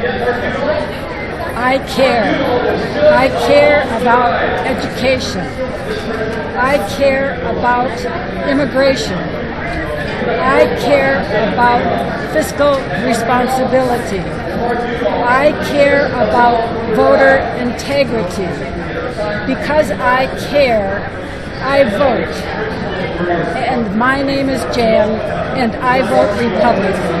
I care. I care about education. I care about immigration. I care about fiscal responsibility. I care about voter integrity. Because I care, I vote. And my name is Jan, and I vote Republican.